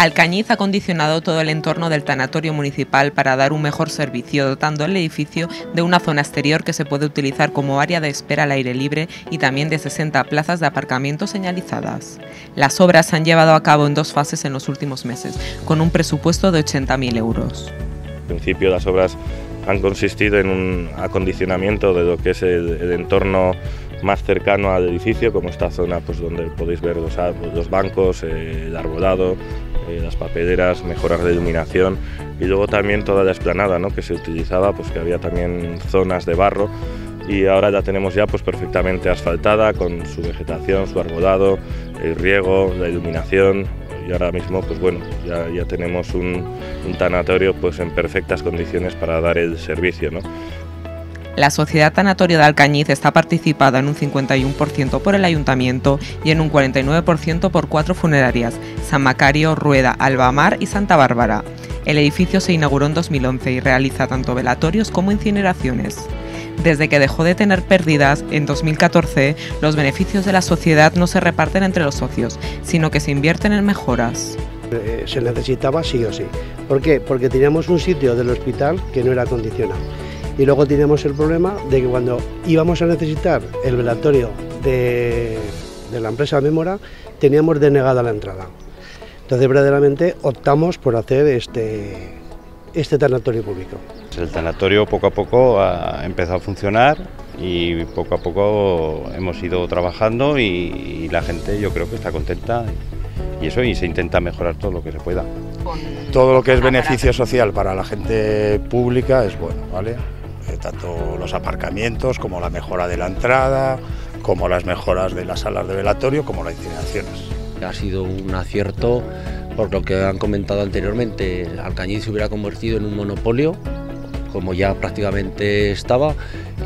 Alcañiz ha condicionado todo el entorno del tanatorio municipal para dar un mejor servicio, dotando el edificio de una zona exterior que se puede utilizar como área de espera al aire libre y también de 60 plazas de aparcamiento señalizadas. Las obras se han llevado a cabo en dos fases en los últimos meses, con un presupuesto de 80.000 euros. En principio las obras han consistido en un acondicionamiento de lo que es el, entorno más cercano al edificio, como esta zona pues, donde podéis ver los, bancos, eh, el arbolado, eh, las papeleras, mejoras de iluminación y luego también toda la explanada ¿no? que se utilizaba, pues que había también zonas de barro y ahora la tenemos ya pues perfectamente asfaltada con su vegetación, su arbolado, el riego, la iluminación y ahora mismo pues bueno ya, ya tenemos un, un tanatorio pues en perfectas condiciones para dar el servicio. ¿no? La Sociedad Tanatorio de Alcañiz está participada en un 51% por el Ayuntamiento y en un 49% por cuatro funerarias, San Macario, Rueda, Albamar y Santa Bárbara. El edificio se inauguró en 2011 y realiza tanto velatorios como incineraciones. Desde que dejó de tener pérdidas en 2014, los beneficios de la sociedad no se reparten entre los socios, sino que se invierten en mejoras. Eh, se necesitaba sí o sí. ¿Por qué? Porque teníamos un sitio del hospital que no era acondicionado y luego teníamos el problema de que cuando íbamos a necesitar el velatorio de, la empresa Memora, teníamos denegada la entrada. Entonces, verdaderamente optamos por hacer este, este tanatorio público. El tanatorio poco a poco ha empezado a funcionar y poco a poco hemos ido trabajando y, la gente yo creo que está contenta y eso y se intenta mejorar todo lo que se pueda. Todo lo que es beneficio social para la gente pública es bueno, ¿vale? Tanto los aparcamientos como la mejora de la entrada, como las mejoras de las salas de velatorio, como las incineraciones. Ha sido un acierto por lo que han comentado anteriormente, Alcañiz se hubiera convertido en un monopolio, como ya prácticamente estaba,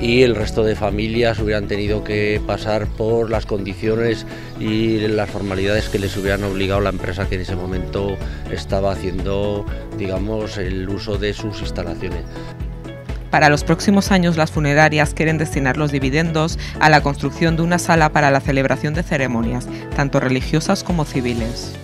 y el resto de familias hubieran tenido que pasar por las condiciones y las formalidades que les hubieran obligado la empresa que en ese momento estaba haciendo, digamos, el uso de sus instalaciones. Para los próximos años, las funerarias quieren destinar los dividendos a la construcción de una sala para la celebración de ceremonias, tanto religiosas como civiles.